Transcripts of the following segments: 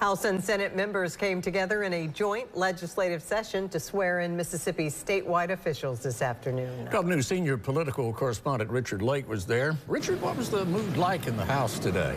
House and Senate members came together in a joint legislative session to swear in Mississippi's statewide officials this afternoon. Governor senior political correspondent Richard Lake was there. Richard, what was the mood like in the House today?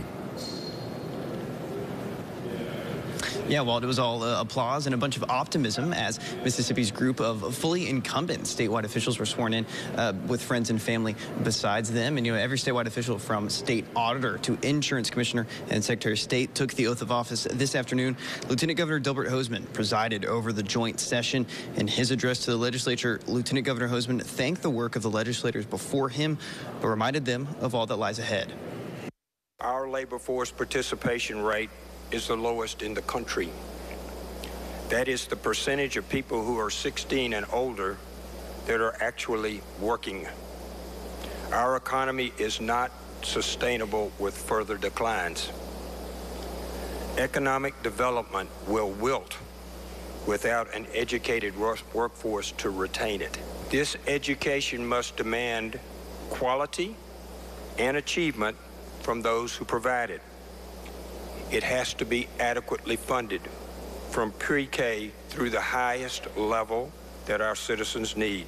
Yeah, Walt, it was all uh, applause and a bunch of optimism as Mississippi's group of fully incumbent statewide officials were sworn in uh, with friends and family besides them. And, you know, every statewide official from state auditor to insurance commissioner and secretary of state took the oath of office this afternoon. Lieutenant Governor Delbert Hosemann presided over the joint session. In his address to the legislature, Lieutenant Governor Hosemann thanked the work of the legislators before him, but reminded them of all that lies ahead. Our labor force participation rate is the lowest in the country. That is the percentage of people who are 16 and older that are actually working. Our economy is not sustainable with further declines. Economic development will wilt without an educated workforce to retain it. This education must demand quality and achievement from those who provide it it has to be adequately funded from pre-K through the highest level that our citizens need.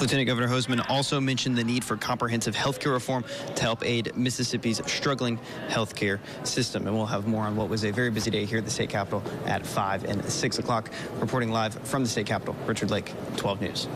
Lieutenant Governor Hosemann also mentioned the need for comprehensive health care reform to help aid Mississippi's struggling health care system. And we'll have more on what was a very busy day here at the state capitol at 5 and 6 o'clock. Reporting live from the state capitol, Richard Lake, 12 News.